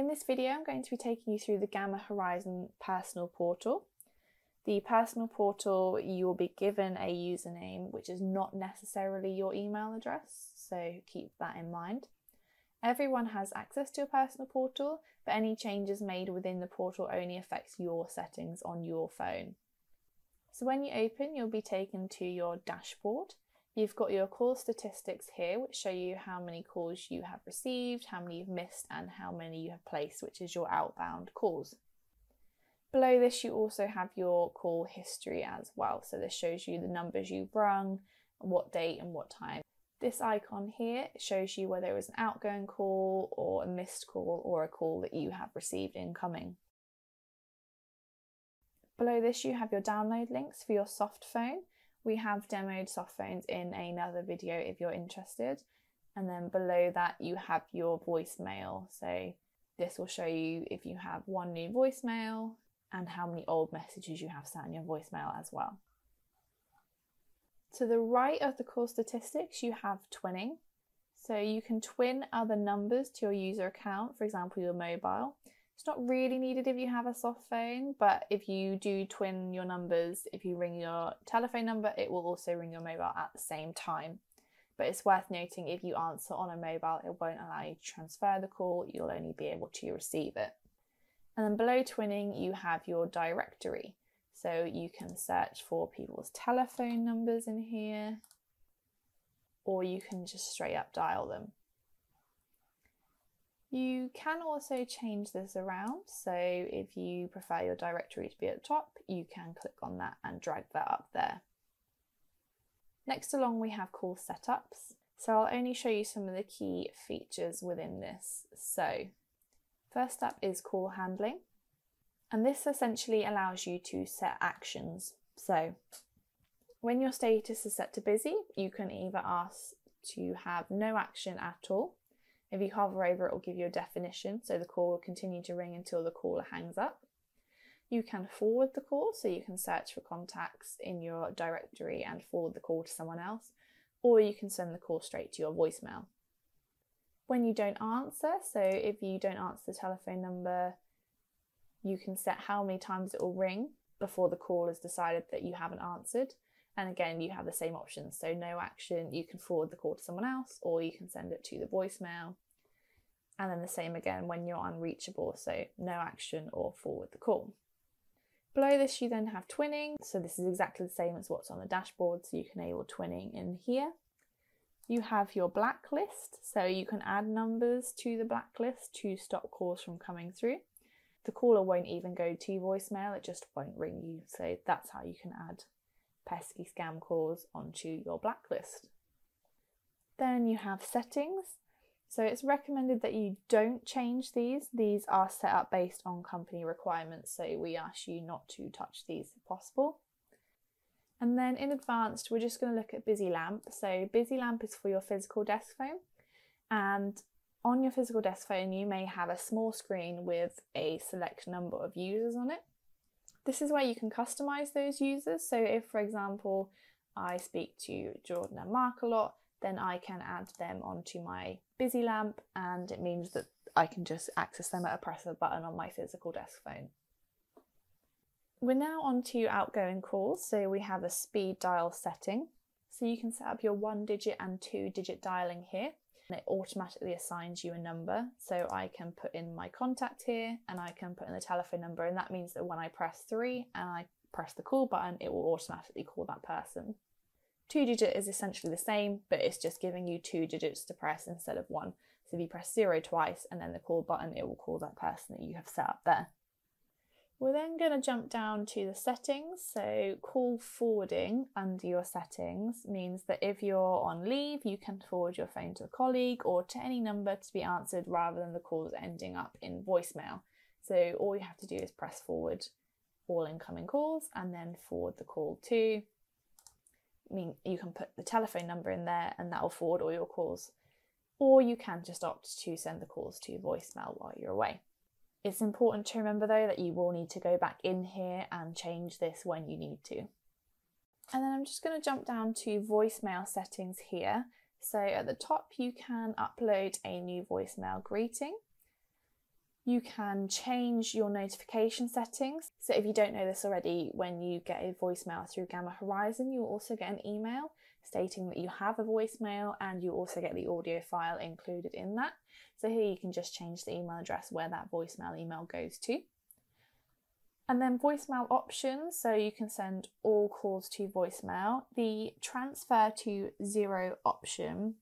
In this video, I'm going to be taking you through the Gamma Horizon personal portal. The personal portal, you will be given a username which is not necessarily your email address, so keep that in mind. Everyone has access to a personal portal, but any changes made within the portal only affects your settings on your phone. So when you open, you'll be taken to your dashboard. You've got your call statistics here, which show you how many calls you have received, how many you've missed, and how many you have placed, which is your outbound calls. Below this, you also have your call history as well. So this shows you the numbers you've rung, what date and what time. This icon here shows you whether it was an outgoing call or a missed call or a call that you have received incoming. Below this, you have your download links for your soft phone. We have demoed soft phones in another video if you're interested. And then below that, you have your voicemail. So this will show you if you have one new voicemail and how many old messages you have sat in your voicemail as well. To the right of the call statistics, you have twinning. So you can twin other numbers to your user account, for example, your mobile. It's not really needed if you have a soft phone, but if you do twin your numbers, if you ring your telephone number, it will also ring your mobile at the same time. But it's worth noting if you answer on a mobile, it won't allow you to transfer the call, you'll only be able to receive it. And then below twinning, you have your directory. So you can search for people's telephone numbers in here, or you can just straight up dial them. You can also change this around. So if you prefer your directory to be at the top, you can click on that and drag that up there. Next along we have call setups. So I'll only show you some of the key features within this. So first up is call handling. And this essentially allows you to set actions. So when your status is set to busy, you can either ask to have no action at all. If you hover over it, will give you a definition, so the call will continue to ring until the caller hangs up. You can forward the call, so you can search for contacts in your directory and forward the call to someone else, or you can send the call straight to your voicemail. When you don't answer, so if you don't answer the telephone number, you can set how many times it will ring before the call is decided that you haven't answered. And again, you have the same options. So, no action, you can forward the call to someone else, or you can send it to the voicemail. And then the same again when you're unreachable. So, no action or forward the call. Below this, you then have twinning. So, this is exactly the same as what's on the dashboard. So, you can enable twinning in here. You have your blacklist. So, you can add numbers to the blacklist to stop calls from coming through the caller won't even go to voicemail, it just won't ring you. So that's how you can add pesky scam calls onto your blacklist. Then you have settings. So it's recommended that you don't change these. These are set up based on company requirements, so we ask you not to touch these if possible. And then in advanced, we're just going to look at Busy Lamp. So Busy Lamp is for your physical desk phone, and on your physical desk phone, you may have a small screen with a select number of users on it. This is where you can customize those users. So, if for example, I speak to Jordan and Mark a lot, then I can add them onto my busy lamp, and it means that I can just access them at a press of a button on my physical desk phone. We're now on to outgoing calls. So, we have a speed dial setting. So, you can set up your one digit and two digit dialing here it automatically assigns you a number. So I can put in my contact here and I can put in the telephone number, and that means that when I press three and I press the call button, it will automatically call that person. Two digit is essentially the same, but it's just giving you two digits to press instead of one. So if you press zero twice and then the call button, it will call that person that you have set up there. We're then going to jump down to the settings. So, call forwarding under your settings means that if you're on leave, you can forward your phone to a colleague or to any number to be answered rather than the calls ending up in voicemail. So, all you have to do is press forward all incoming calls and then forward the call to. I mean, you can put the telephone number in there and that will forward all your calls. Or you can just opt to send the calls to voicemail while you're away. It's important to remember though that you will need to go back in here and change this when you need to. And then I'm just going to jump down to voicemail settings here. So at the top, you can upload a new voicemail greeting. You can change your notification settings. So, if you don't know this already, when you get a voicemail through Gamma Horizon, you'll also get an email stating that you have a voicemail and you also get the audio file included in that. So, here you can just change the email address where that voicemail email goes to. And then voicemail options, so you can send all calls to voicemail. The transfer to zero option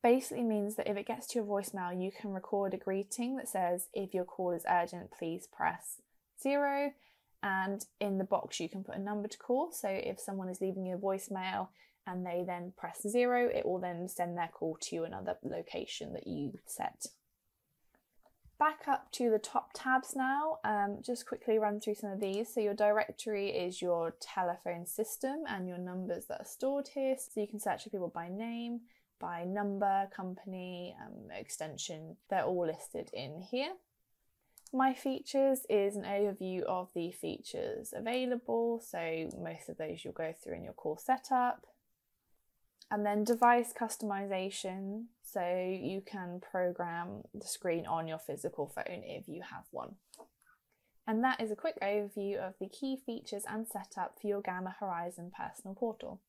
basically means that if it gets to your voicemail, you can record a greeting that says, if your call is urgent, please press zero. And in the box, you can put a number to call. So if someone is leaving you a voicemail and they then press zero, it will then send their call to another location that you set back up to the top tabs now, um, just quickly run through some of these. So your directory is your telephone system and your numbers that are stored here. So you can search for people by name, by number, company, um, extension. They're all listed in here. My features is an overview of the features available. So most of those you'll go through in your call setup. And then device customization, so you can program the screen on your physical phone if you have one. And that is a quick overview of the key features and setup for your Gamma Horizon personal portal.